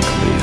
quickly.